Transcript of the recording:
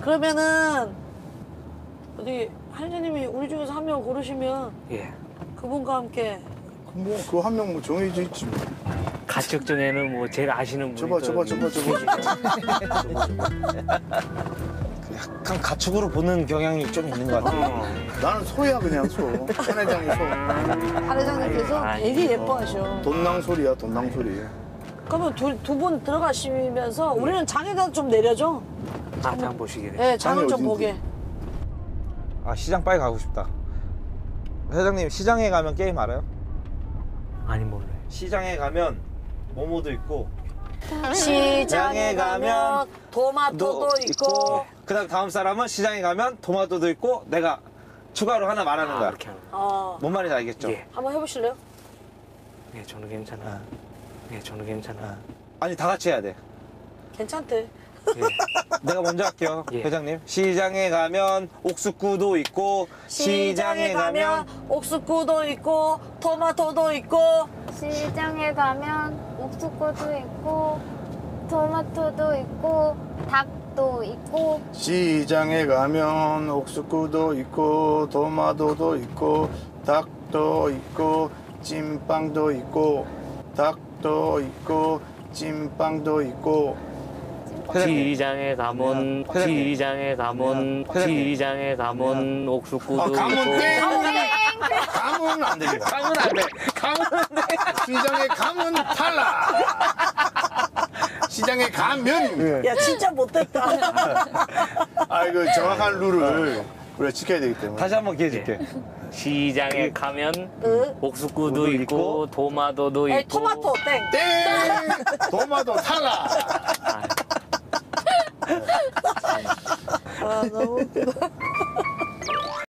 그러면은 어디 한재님이 우리 중에서 한 명 고르시면 예. 그분과 함께 뭐 그 한 명 뭐 정해져 있지. 뭐. 가축 중에는 뭐 제일 아시는 분이 저봐 저봐 또 저봐 저봐. 약간 가축으로 보는 경향이 좀 있는 것 같아요. 어. 나는 소야 그냥 소. 한 회장이 소. 한 회장님께서 아, 되게 예뻐하셔. 돈낭 소리야 돈낭 소리. 그러면 두 분 들어가시면서 우리는 장에다 좀 내려줘. 아, 장 보시기를. 네, 장을 장이 좀. 보게. 아 시장 빨리 가고 싶다. 회장님 시장에 가면 게임 알아요? 아니 몰라요. 시장에 가면 모모도 있고 시장에 가면 토마토도 있고. 그다음 다음 사람은 시장에 가면 토마토도 있고 내가 추가로 하나 말하는 아, 거야. 이렇게 하는 거. 어, 뭔 말인지 알겠죠? 예. 한번 해보실래요? 예, 저는 괜찮아. 아, 예, 저는 괜찮아. 아. 아니 다 같이 해야 돼. 괜찮대. 예. 내가 먼저 할게요, 예. 회장님. 시장에 가면 옥수구도 있고 시장에 가면 옥수구도 있고 토마토도 있고 시장에 가면 옥수수도 있고 토마토도 있고 닭도 있고 시장에 가면 옥수구도 있고 도마도도 있고 닭도 있고 찐빵도 있고 닭도 있고 찐빵도 있고 시장에 가면. 시장에 가면. 시장에 가면 옥수구도 아 가면 있고 땡 가면 안 됩니다 가면 안 돼. 가면 안 돼. 시장에 가면 탈락 시장에 가면 야 진짜 못됐다. 아 이거 정확한 룰을 우리가 지켜야 되기 때문에 다시 한번 기회 줄게. 시장에 가면 으? 옥수구도 구도 있고, 있고, 에이, 있고 토마토 땡. 땡 도마도 탈락 아, 아 너무 웃기다.